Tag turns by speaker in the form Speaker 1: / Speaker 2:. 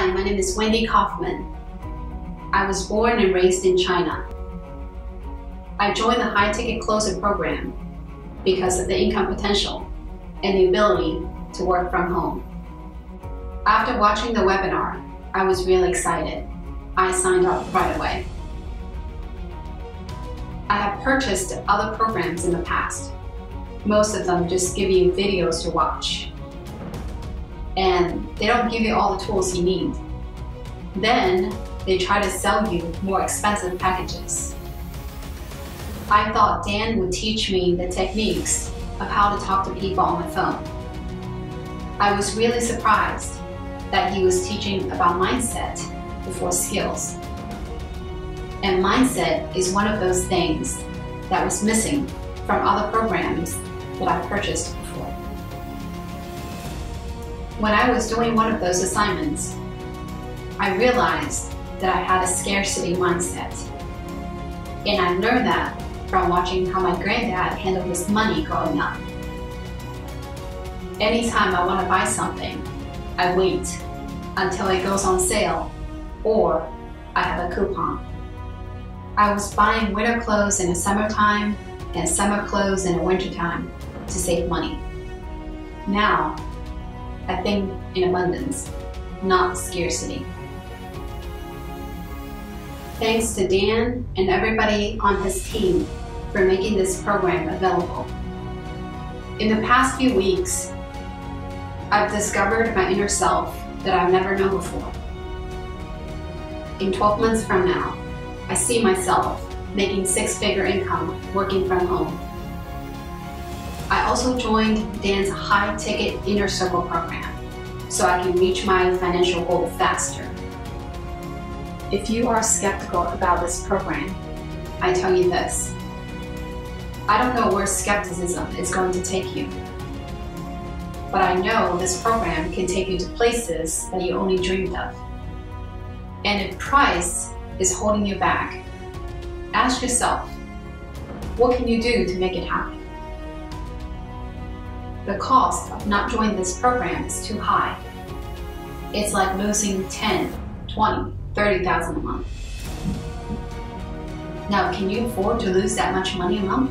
Speaker 1: Hi, my name is Wendy Kaufman. I was born and raised in China. I joined the High Ticket Closer program because of the income potential and the ability to work from home. After watching the webinar, I was really excited. I signed up right away. I have purchased other programs in the past. Most of them just give you videos to watch. And they don't give you all the tools you need. Then they try to sell you more expensive packages. I thought Dan would teach me the techniques of how to talk to people on the phone. I was really surprised that he was teaching about mindset before skills. And mindset is one of those things that was missing from other programs that I purchased before. When I was doing one of those assignments, I realized that I had a scarcity mindset. And I learned that from watching how my granddad handled his money growing up. Anytime I want to buy something, I wait until it goes on sale or I have a coupon. I was buying winter clothes in the summertime and summer clothes in the wintertime to save money. Now, I think in abundance, not scarcity. Thanks to Dan and everybody on his team for making this program available. In the past few weeks, I've discovered my inner self that I've never known before. In 12 months from now, I see myself making six-figure income working from home. I also joined Dan's high-ticket inner circle program so I can reach my financial goal faster. If you are skeptical about this program, I tell you this. I don't know where skepticism is going to take you. But I know this program can take you to places that you only dreamed of. And if price is holding you back, ask yourself, what can you do to make it happen? The cost of not joining this program is too high. It's like losing 10, 20, 30,000 a month. Now, can you afford to lose that much money a month?